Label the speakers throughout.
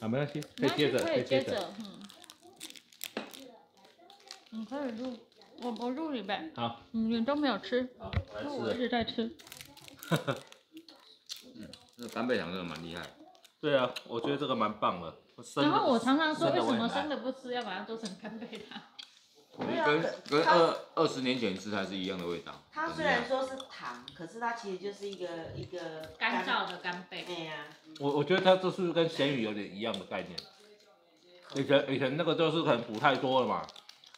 Speaker 1: 啊，没关系，可以接着，
Speaker 2: 可
Speaker 1: 以
Speaker 2: 接着，嗯，你可以录，我我录你呗。
Speaker 1: 好，
Speaker 2: 嗯，你都没有吃，
Speaker 1: 好，我。
Speaker 2: 一直在吃。
Speaker 3: 那干贝糖真的蛮厉害。
Speaker 1: 对啊，我觉得这个蛮棒的。
Speaker 2: 然后我常常说，为什么生的不吃，要把它做成干贝汤？
Speaker 4: 对啊
Speaker 3: 跟跟二二十年前吃还是一样的味道。
Speaker 4: 它虽然说是糖，可是它其实就是一个一个
Speaker 2: 干燥的干贝。
Speaker 4: 对呀，
Speaker 1: 我我觉得它这是不是跟咸鱼有点一样的概念？以前以前那个就是可能补太多了嘛，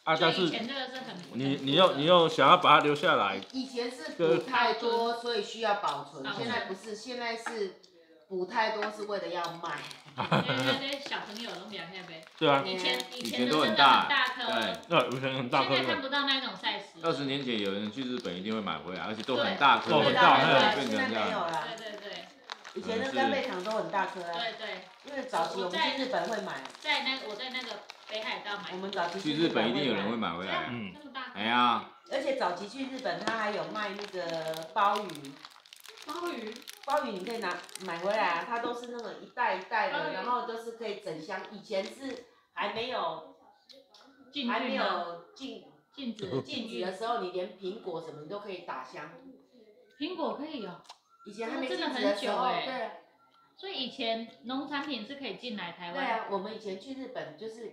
Speaker 1: 啊，但是
Speaker 2: 以以前这个是很
Speaker 1: 你你又你又想要把它留下来，
Speaker 4: 以前是补太多，所以需要保存现在不是，现在是补太多是为了要卖。
Speaker 2: 因为那些小朋友都两下呗。
Speaker 1: 对啊，
Speaker 2: 以前以
Speaker 3: 以
Speaker 2: 前
Speaker 3: 前都很大
Speaker 2: 颗，
Speaker 3: 对
Speaker 1: 那以前很大颗
Speaker 2: 现在看，不到那种 size。
Speaker 3: 二十年前有人去日本一定会买回来，而且都很大颗，
Speaker 1: 都很大
Speaker 4: 对
Speaker 1: 嘿
Speaker 3: 变
Speaker 4: 现在
Speaker 3: 成这样。
Speaker 4: 没有啦。
Speaker 2: 对对对
Speaker 4: 以前的干贝糖都很大颗啊，
Speaker 2: 对对，
Speaker 4: 因为早期我们去日本会买，
Speaker 2: 在那我在那个北海道买
Speaker 4: 我，们早期
Speaker 3: 去日本一定有人会买回来啊。
Speaker 1: 嗯，
Speaker 2: 那么大颗
Speaker 3: 哎呀，
Speaker 4: 而且早期去日本，他还有卖那个鲍鱼，
Speaker 2: 鲍鱼，
Speaker 4: 鲍鱼你可以拿买回来啊，它都是那种一袋一袋的，然后都是可以整箱。以前是还没有
Speaker 2: 禁
Speaker 4: 还没？有禁
Speaker 2: 禁止
Speaker 4: 禁止的时候，你连苹果什么你都可以打箱。
Speaker 2: 苹果可以哦，
Speaker 4: 以前还没
Speaker 2: 真的
Speaker 4: 禁止的时候，
Speaker 2: 很久欸
Speaker 4: 对啊
Speaker 2: 所以以前农产品是可以进来台湾。
Speaker 4: 对啊，我们以前去日本就是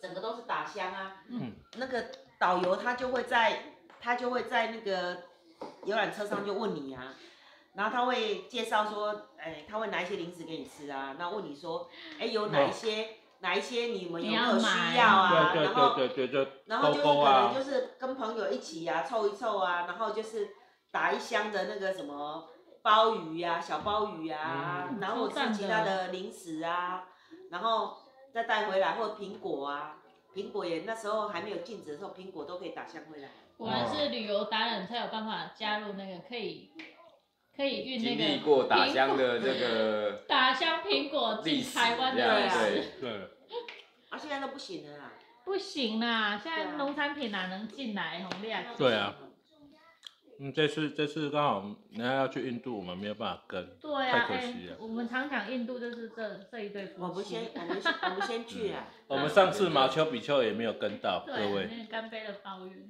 Speaker 4: 整个都是打箱啊。
Speaker 1: 嗯。
Speaker 4: 那个导游他就会在他就会在那个游览车上就问你啊，然后他会介绍说，哎，他会拿一些零食给你吃啊，那问你说，哎，有哪一些、哪一些你们有没有需要啊？
Speaker 1: 对
Speaker 4: 然后
Speaker 1: 对对对对，
Speaker 4: 然后就是可能就是跟朋友一起呀、凑一凑啊，然后就是打一箱的那个什么鲍鱼呀、小鲍鱼啊、
Speaker 1: 嗯
Speaker 4: 然后
Speaker 2: 超赞的
Speaker 4: 是其他的零食啊，然后再带回来，或者苹果啊，苹果也那时候还没有禁止的时候，苹果都可以打箱回来。
Speaker 2: 我们是旅游达人才有办法加入那个可以可以运那
Speaker 3: 经历过打
Speaker 2: 苹
Speaker 3: 箱的这个
Speaker 2: 打香苹果进
Speaker 3: 史
Speaker 2: 台湾的历史。
Speaker 3: 对。
Speaker 1: 对，
Speaker 4: 啊，现在都不行了啦。
Speaker 2: 不行啦，现在农产品哪能进来？红利啊！
Speaker 1: 对啊嗯，这次这次刚好人家要去印度，我们没有办法跟，
Speaker 2: 对啊，
Speaker 1: 太可
Speaker 2: 哎、
Speaker 1: 惜了
Speaker 2: 我们常讲印度就是这这一对夫妻。
Speaker 4: 我们先，我们先，我们先去啊。
Speaker 1: 我们上次马丘比丘也没有跟到，
Speaker 2: 对
Speaker 1: 各位
Speaker 2: 那个干杯的鲍鱼，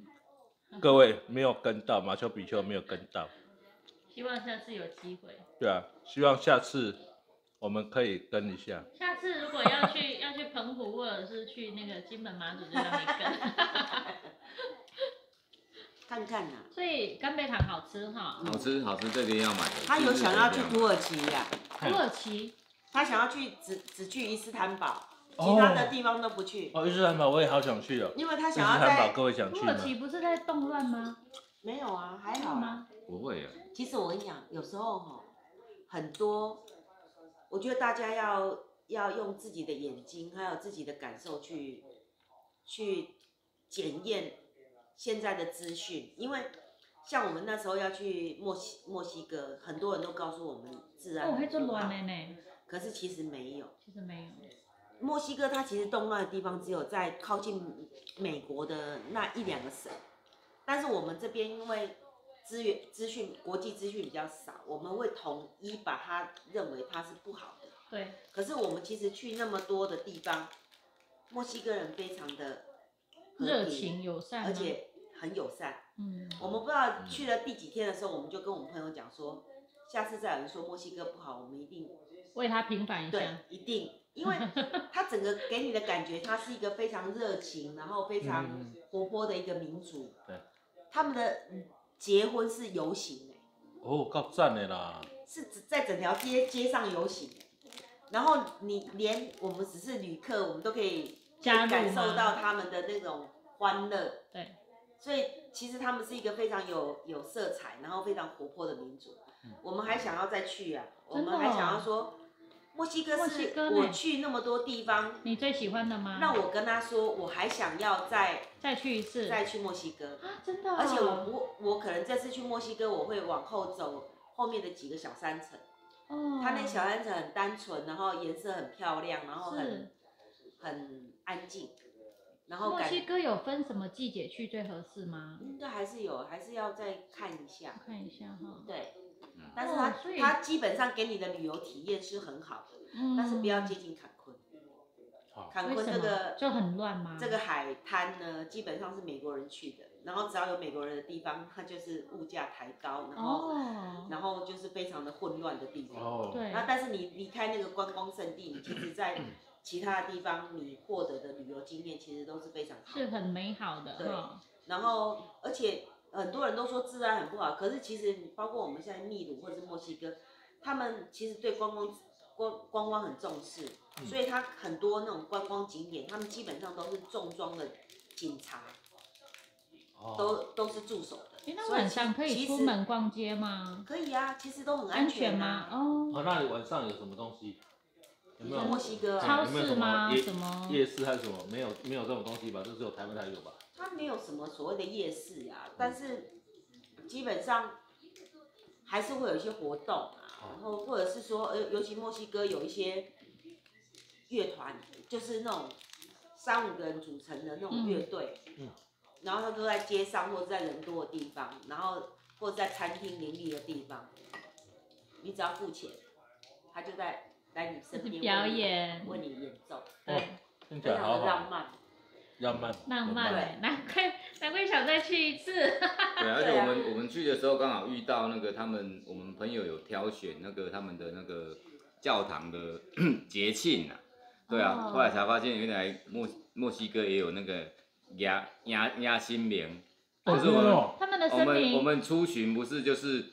Speaker 1: 各位没有跟到，马丘比丘没有跟到，
Speaker 2: 希望下次有机会。
Speaker 1: 对啊，希望下次我们可以跟一下。
Speaker 2: 下次如果要去 要去澎湖或者是去那个金门马祖，就让你跟。
Speaker 4: 看看呐、
Speaker 2: 所以干贝糖好吃哈。
Speaker 3: 好吃好吃，这个一定要买的。
Speaker 4: 他有想要去土耳其呀、
Speaker 2: 土耳其
Speaker 4: 他想要去只只去伊斯坦堡，
Speaker 1: 哦
Speaker 4: 其他的地方都不去，
Speaker 1: 哦，伊斯坦堡我也好想去哦。
Speaker 4: 因为他
Speaker 1: 伊斯
Speaker 4: 想要
Speaker 1: 坦堡
Speaker 4: 在
Speaker 1: 各位想去吗
Speaker 2: 土耳？其不是在动乱吗？
Speaker 4: 没有啊，还好啦。
Speaker 2: 吗？
Speaker 3: 不会啊，
Speaker 4: 其实我跟你讲，有时候哈，很多，我觉得大家要要用自己的眼睛还有自己的感受去去检验现在的资讯，因为像我们那时候要去墨西墨西哥，很多人都告诉我们治安不好
Speaker 2: 乱的呢。
Speaker 4: 可是其实没有。
Speaker 2: 其实没有。
Speaker 4: 墨西哥它其实动乱的地方只有在靠近美国的那一两个省，但是我们这边因为资源资讯国际资讯比较少，我们会统一把它认为它是不好的。
Speaker 2: 对，
Speaker 4: 可是我们其实去那么多的地方，墨西哥人非常的和
Speaker 2: 热情友善，
Speaker 4: 而且很友善。
Speaker 2: 嗯，
Speaker 4: 我们不知道去了第几天的时候，我们就跟我们朋友讲说，下次再有人说墨西哥不好，我们一定
Speaker 2: 为他平反一
Speaker 4: 对。，一定，因为他整个给你的感觉，他是一个非常热情，然后非常
Speaker 1: 嗯
Speaker 4: 活泼的一个民族。
Speaker 1: 对，
Speaker 4: 他们的嗯结婚是游行的，
Speaker 1: 哦，够赞的啦。
Speaker 4: 是指在整条街街上游行。然后你连我们只是旅客，我们都可以
Speaker 2: 加入
Speaker 4: 感受到他们的那种欢乐。
Speaker 2: 对，
Speaker 4: 所以其实他们是一个非常有有色彩，然后非常活泼的民族。我们还想要再去啊，我们还想
Speaker 2: 哦
Speaker 4: 要说，墨西哥
Speaker 2: 墨西
Speaker 4: 是
Speaker 2: 哥呢
Speaker 4: 我去那么多地方，
Speaker 2: 你最喜欢的吗？
Speaker 4: 那我跟他说，我还想要再
Speaker 2: 再去一次。
Speaker 4: 再去墨西哥，
Speaker 2: 啊，真的哦、
Speaker 4: 而且我不，我可能这次去墨西哥，我会往后走后面的几个小山城，
Speaker 2: 哦，
Speaker 4: 它那小山城很单纯，然后颜色很漂亮，然后很
Speaker 2: 是
Speaker 4: 很安静，然后
Speaker 2: 墨
Speaker 4: 感
Speaker 2: 西哥有分什么季节去最合适吗？
Speaker 4: 应该还是有，还是要再看一下。
Speaker 2: 看一下哈。
Speaker 4: 对
Speaker 3: 嗯，
Speaker 4: 但是它、
Speaker 2: 哦所以
Speaker 4: 它基本上给你的旅游体验是很好的，
Speaker 2: 嗯
Speaker 4: 但是不要接近坎
Speaker 2: 昆坎
Speaker 4: 昆这个
Speaker 2: 就很乱吗？
Speaker 4: 这个海滩呢，基本上是美国人去的，然后只要有美国人的地方，它就是物价抬高，然后、
Speaker 2: 哦，
Speaker 4: 然后就是非常的混乱的地方。
Speaker 1: 哦，
Speaker 2: 对，
Speaker 4: 那但是你离开那个观光胜地，你其实在 其他的地方你获得的旅游经验其实都是非常好的。
Speaker 2: 是很美好的
Speaker 4: 对
Speaker 2: 哈。
Speaker 4: 然后而且很多人都说治安很不好，可是其实包括我们现在秘鲁或者是墨西哥，他们其实对观光观观光很重视，
Speaker 1: 嗯
Speaker 4: 所以他很多那种观光景点，他们基本上都是重装的警察，
Speaker 1: 哦，
Speaker 4: 都都是驻守的。
Speaker 2: 晚上可以出门逛街吗？
Speaker 4: 可以啊，其实都很
Speaker 2: 安
Speaker 4: 全
Speaker 2: 吗
Speaker 4: 啊？。
Speaker 2: 哦，
Speaker 1: 哦，那里晚上有什么东西？有没有
Speaker 4: 你说墨西哥啊，
Speaker 2: 超市吗？
Speaker 1: 夜
Speaker 2: 什么？
Speaker 1: 夜市还是什么？没有，没有这种东西吧？就只有台湾才有吧？
Speaker 4: 它没有什么所谓的夜市啊，但是基本上还是会有一些活动啊，然后或者是说，呃，尤其墨西哥有一些乐团，就是那种三五个人组成的那种乐队，
Speaker 1: 嗯。
Speaker 4: 然后他都在街上或者在人多的地方，然后或者在餐厅林立的地方，你只要付钱，他就在来你身边
Speaker 2: 表
Speaker 4: 为你
Speaker 2: 演
Speaker 4: 为你演奏，
Speaker 2: 对，
Speaker 1: 听起
Speaker 4: 非常
Speaker 1: 来好好，
Speaker 4: 的浪漫。
Speaker 1: 浪漫，
Speaker 2: 浪漫难怪 难怪想再去一次。
Speaker 3: 对，而且我们我们去的时候刚好遇到那个他们我们朋友有挑选那个他们的那个教堂的 节庆啊，对啊，
Speaker 2: 哦。
Speaker 3: 后来才发现原来墨墨西哥也有那个压压压新年，
Speaker 1: 哦
Speaker 3: 可是我们
Speaker 1: 哦？
Speaker 2: 他们的
Speaker 3: 我们我们出巡不是就是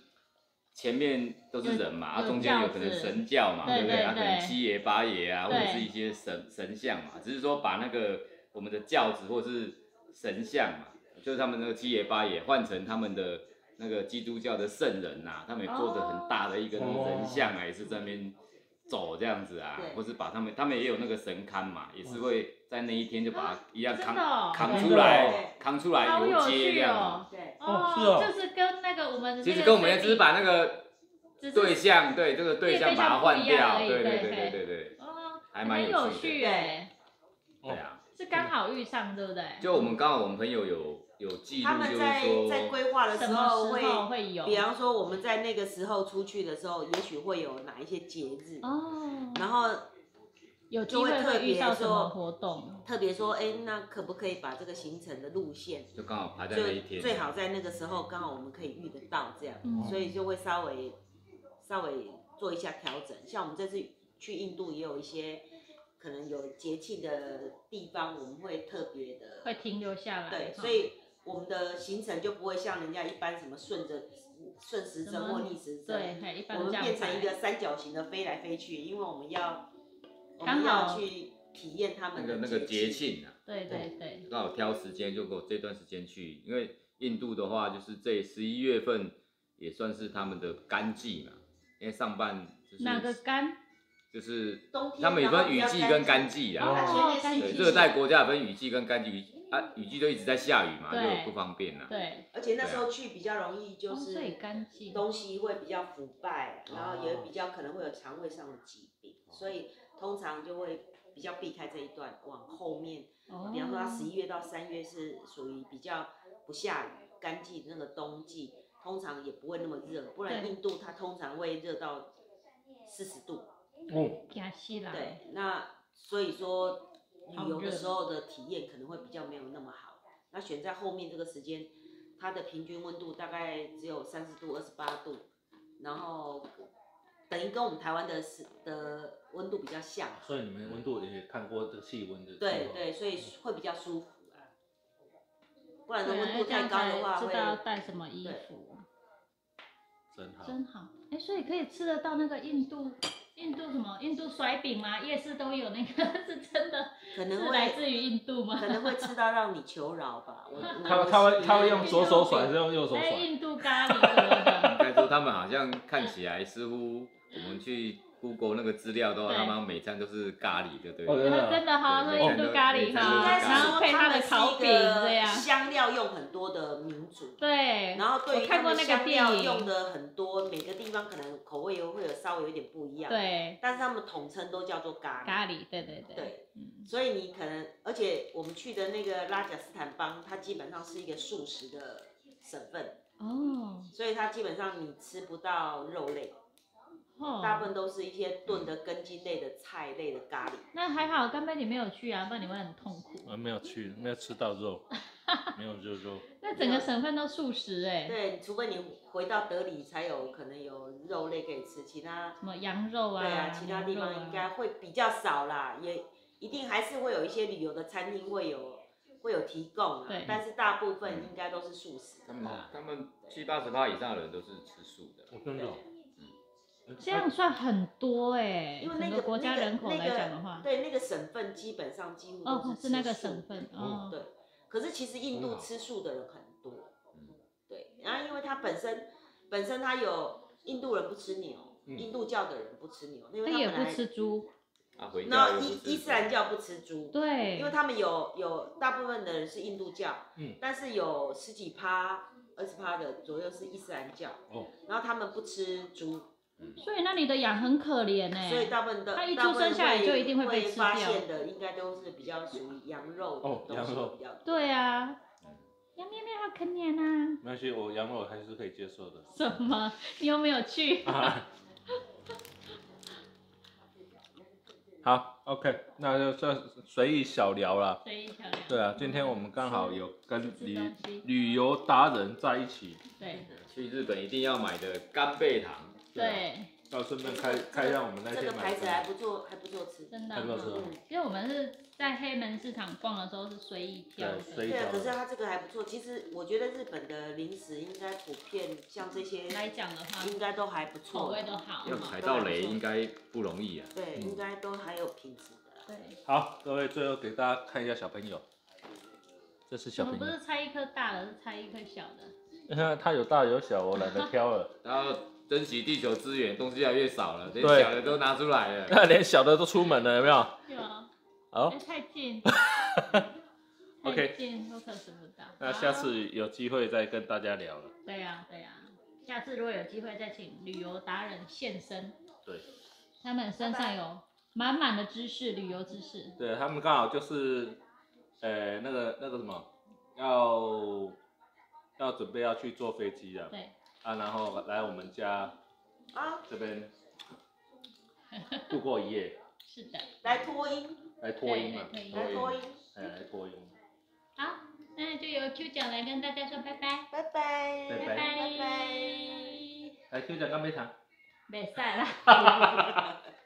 Speaker 3: 前面都是人嘛，啊
Speaker 2: 有
Speaker 3: 中间有可能神教嘛，
Speaker 2: 对
Speaker 3: 不对？啊，可能七爷八爷啊，或者是一些神神像嘛，只是说把那个我们的轿子或者是神像嘛，就是他们那个七爷八爷换成他们的那个基督教的圣人呐、他们也做着很大的一个那个人像啊，也是在那边走这样子啊，或是把他们他们也有那个神龛嘛，也是会在那一天就把它一样扛扛出来
Speaker 1: 哦，
Speaker 3: 扛出来游街这样子。
Speaker 2: 哦。
Speaker 4: 对，
Speaker 1: 哦是哦
Speaker 2: 就是跟那个我们
Speaker 3: 其实跟我们也只是把那个对象，对这个对象把它换掉，对对对对
Speaker 2: 对
Speaker 3: 对还蛮
Speaker 2: 很有
Speaker 3: 有趣
Speaker 2: 哎，
Speaker 1: 哦
Speaker 3: 对啊，
Speaker 2: 是刚好遇上对不对？
Speaker 3: 就我们刚好我们朋友有有记录，就是
Speaker 4: 他们在在
Speaker 3: 说，
Speaker 4: 规划的时候会
Speaker 2: 候会有？
Speaker 4: 比方说我们在那个时候出去的时候，也许会有哪一些节日，
Speaker 2: 哦，
Speaker 4: 然后
Speaker 2: 有机
Speaker 4: 就会特
Speaker 2: 会会遇
Speaker 4: 别
Speaker 2: 到
Speaker 4: 说
Speaker 2: 活动？
Speaker 4: 特别说，哎、那可不可以把这个行程的路线，
Speaker 3: 就刚好排在
Speaker 4: 就
Speaker 3: 那一天，
Speaker 4: 最好在那个时候刚好我们可以遇得到这样，
Speaker 2: 嗯
Speaker 4: 所以就会稍微稍微做一下调整。像我们这次去印度也有一些可能有节庆的地方，我们会特别的
Speaker 2: 会停留下来。
Speaker 4: 对，
Speaker 2: 哈
Speaker 4: 所以我们的行程就不会像人家一般什么顺着顺时针或逆时针，
Speaker 2: 对，一般
Speaker 4: 我们变成一个三角形的飞来飞去，因为我们要我
Speaker 2: 刚
Speaker 4: 们要
Speaker 2: 好
Speaker 4: 去体验他们的
Speaker 3: 个那个节
Speaker 4: 庆。
Speaker 3: 啊，
Speaker 2: 对对对，
Speaker 3: 刚好挑时间就给我这段时间去，因为印度的话就是这十一月份也算是他们的干季嘛，因为上半就是
Speaker 2: 哪个干？
Speaker 3: 就是他们有分雨季跟干
Speaker 4: 季，
Speaker 3: 啊，对，
Speaker 2: 哦干季
Speaker 3: 热带国家也分雨季跟干季，雨啊雨季就一直在下雨嘛，就
Speaker 2: 对
Speaker 3: 不方便了。
Speaker 2: 对，
Speaker 4: 而且那时候去比较容易就是
Speaker 2: 干季。
Speaker 4: 东西会比较腐败，然后也
Speaker 1: 哦
Speaker 4: 比较可能会有肠胃上的疾病，所以通常就会比较避开这一段，往后面，
Speaker 2: 哦
Speaker 4: 比方说它十一月到三月是属于比较不下雨干季那个冬季，通常也不会那么热，不然印度它通常会热到四十度。
Speaker 1: 哦，
Speaker 2: 惊死啦！
Speaker 4: 对，那所以说旅游的
Speaker 2: 热
Speaker 4: 时候的体验可能会比较没有那么好。那选在后面这个时间，它的平均温度大概只有三十度、二十八度，然后等于跟我们台湾的是的温度比较像。
Speaker 1: 所以你们温度也看过这个气温的
Speaker 4: 对对，所以会比较舒服啊。不然的温度太高的话
Speaker 2: 才知道要。带什么衣
Speaker 4: 对
Speaker 2: 服，
Speaker 1: 真好。
Speaker 2: 真好。哎，所以可以吃得到那个印度印度什么印度甩饼吗？夜市都有那个，是真的，
Speaker 4: 可能
Speaker 2: 会来自于印度吗？
Speaker 4: 可能会吃到让你求饶吧。
Speaker 1: 他
Speaker 4: 我
Speaker 1: 他会他会用左手甩，还是用右手
Speaker 2: 哎，
Speaker 1: 甩？
Speaker 2: 印度咖喱什么的。
Speaker 3: 应该说他们好像看起来似乎我们去 Google 那个资料的话，他们每餐都是咖喱，对不对
Speaker 1: 哦真的
Speaker 2: 真的哈，是
Speaker 3: 对
Speaker 2: 印度咖喱哈，
Speaker 4: 应该
Speaker 2: 然后配他的烤饼这
Speaker 4: 个
Speaker 2: 样。
Speaker 4: 香料用很多的民族。
Speaker 2: 对，
Speaker 4: 然后对于
Speaker 2: 我看过那个
Speaker 4: 他们香料
Speaker 2: 电影
Speaker 4: 用的很多，每个地方可能口味又会有稍微有点不一样。。
Speaker 2: 对
Speaker 4: 但是他们统称都叫做咖喱。
Speaker 2: 咖喱，对对对。
Speaker 4: 对，
Speaker 2: 嗯
Speaker 4: 所以你可能，而且我们去的那个拉贾斯坦邦，它基本上是一个素食的省份，
Speaker 2: 哦，
Speaker 4: 所以它基本上你吃不到肉类。
Speaker 2: 哦，
Speaker 4: 大部分都是一些炖的根茎类的菜类的咖喱。
Speaker 2: 那还好，干杯你没有去啊，不然你会很痛苦。
Speaker 1: 我没有去，没有吃到肉，没有肉肉。
Speaker 2: 那整个省份都素食哎、
Speaker 4: 对，除非你回到德里才有可能有肉类可以吃，其他
Speaker 2: 什么羊肉啊，
Speaker 4: 对啊，其他地方应该会比较少啦，也一定还是会有一些旅游的餐厅会有会有提供啊
Speaker 2: 对，
Speaker 4: 但是大部分应该都是素食
Speaker 3: 他。他们七八十趴以上的人都是吃素的。
Speaker 1: 我真的哦。
Speaker 2: 这样算很多哎、
Speaker 4: 因为那个
Speaker 2: 国家人口来
Speaker 4: 那个
Speaker 2: 讲的话，
Speaker 4: 对那个省份基本上几乎都
Speaker 2: 哦，
Speaker 4: 是
Speaker 2: 是那个
Speaker 4: 吃素
Speaker 2: 省份
Speaker 1: 嗯
Speaker 2: 哦，
Speaker 4: 对，可是其实印度吃素的人很多，
Speaker 3: 嗯
Speaker 4: 对，然后因为它本身本身它有印度人不吃牛，
Speaker 1: 嗯
Speaker 4: 印度教的人不吃牛，因为
Speaker 2: 他也不吃猪，
Speaker 3: 啊，回家
Speaker 4: 那伊伊斯兰教不吃猪，
Speaker 2: 对，
Speaker 4: 因为他们有有大部分的人是印度教，
Speaker 1: 嗯
Speaker 4: 但是有十几趴、二十趴的左右是伊斯兰教，
Speaker 1: 哦，
Speaker 4: 然后他们不吃猪，
Speaker 2: 所以那里的羊很可怜哎、
Speaker 4: 所以大部分的
Speaker 2: 它一出生下来就一定会被吃掉
Speaker 4: 发现的，应该都是比较属于羊肉的
Speaker 1: 哦
Speaker 4: 东西
Speaker 1: 羊肉
Speaker 4: 比较多。
Speaker 2: 对啊，羊咩咩好可怜啊，
Speaker 1: 没关系，我羊肉还是可以接受的。
Speaker 2: 什么？你有没有去？
Speaker 1: 好，OK，那就算随意小聊了。
Speaker 2: 随意小聊。
Speaker 1: 对啊，今天我们刚好有跟旅旅游达人在一起，
Speaker 2: 对
Speaker 3: 去日本一定要买的干贝糖，
Speaker 2: 对，
Speaker 1: 要顺便开开让我们那
Speaker 4: 这
Speaker 1: 天买
Speaker 4: 个牌子还
Speaker 1: 的。
Speaker 4: 不错，还不错吃。
Speaker 2: 真的
Speaker 1: 还不错吃
Speaker 2: 哈。因为我们是在黑门市场逛的时候是随意挑
Speaker 1: 对，
Speaker 2: 的，
Speaker 4: 对。可是它这个还不错。其实我觉得日本的零食应该普遍像这些，
Speaker 2: 来讲的话，
Speaker 4: 应该都还不错。
Speaker 2: 口味都好哈。
Speaker 3: 要踩到雷应该不容易啊。
Speaker 4: 对，
Speaker 1: 嗯
Speaker 4: 应该都还有品质的啦。
Speaker 2: 对，
Speaker 1: 好，各位最后给大家看一下小朋友，这是小
Speaker 2: 我们
Speaker 1: 朋友
Speaker 2: 不是拆一颗大的，是拆一颗小的。
Speaker 1: 你看它有大有小，我懒得挑了。
Speaker 3: 然后珍惜地球资源，东西越来越少了，连
Speaker 1: 对
Speaker 3: 小的都拿出来了。
Speaker 1: 那 连小的都出门了，有没有？
Speaker 2: 有啊，
Speaker 1: 好
Speaker 2: 哎，太近
Speaker 1: ，OK
Speaker 2: 太近，我可吃不到。
Speaker 1: 那下次有机会再跟大家聊了。
Speaker 2: 对呀、对呀、下次如果有机会再请旅游达人现身，
Speaker 1: 对，
Speaker 2: 他们身上有满满的知识，旅游知识。
Speaker 1: 对他们刚好就是，呃，那个那个什么，要要准备要去坐飞机了
Speaker 2: 对，
Speaker 1: 啊，然后来我们家
Speaker 4: 啊，
Speaker 1: 这边度过一夜，
Speaker 2: 是的，
Speaker 4: 来脱音，
Speaker 1: 来脱音嘛，
Speaker 4: 来脱音，
Speaker 1: 哎，来脱音。
Speaker 2: 好，那就由 Q 奖来跟大家说拜拜，
Speaker 4: 拜拜，
Speaker 1: 拜拜。
Speaker 4: 拜拜。
Speaker 1: 来，，Q 奖干杯糖。
Speaker 2: 没赛啦。